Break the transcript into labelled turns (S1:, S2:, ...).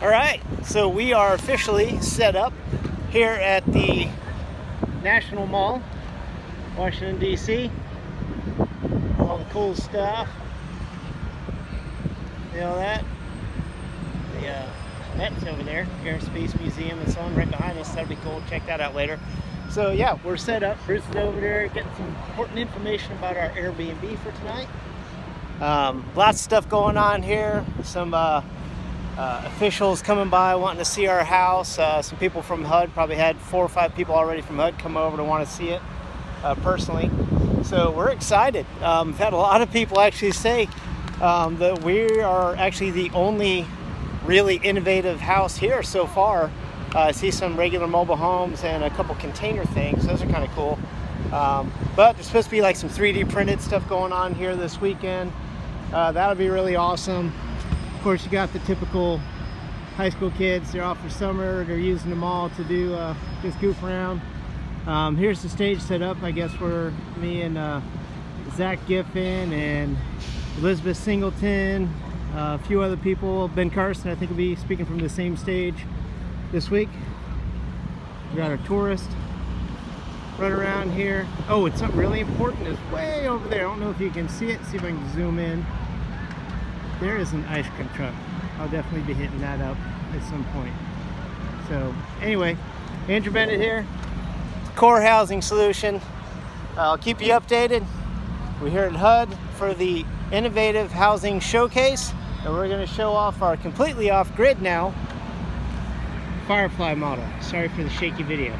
S1: All right, so we are officially set up here at the National Mall, Washington, D.C. All the cool stuff. You know that? The uh, Mets over there, Air and Space Museum and so on, right behind us. That'll be cool. Check that out later. So yeah, we're set up. Bruce is over there getting some important information about our Airbnb for tonight. Um, lots of stuff going on here. Some uh, uh, officials coming by wanting to see our house. Uh, some people from HUD probably had four or five people already from HUD come over to want to see it uh, personally. So we're excited. Um, we've had a lot of people actually say um, that we are actually the only really innovative house here so far. Uh, I see some regular mobile homes and a couple container things. Those are kind of cool. Um, but there's supposed to be like some 3D printed stuff going on here this weekend. Uh, that would be really awesome. Of course, you got the typical high school kids. They're off for summer. They're using the mall to do uh, just goof around. Um, here's the stage set up, I guess, for me and uh, Zack Giffin and Elizabeth Singleton, uh, a few other people. Ben Carson, I think, will be speaking from the same stage this week. We got our tourist run around here. Oh, it's something really important is way over there. I don't know if you can see it. See if I can zoom in. There is an ice cream truck. I'll definitely be hitting that up at some point. So anyway, Andrew Bennett here. Core Housing Solution. I'll keep you updated. We're here at HUD for the Innovative Housing Showcase. And we're going to show off our completely off-grid now Firefly model. Sorry for the shaky video.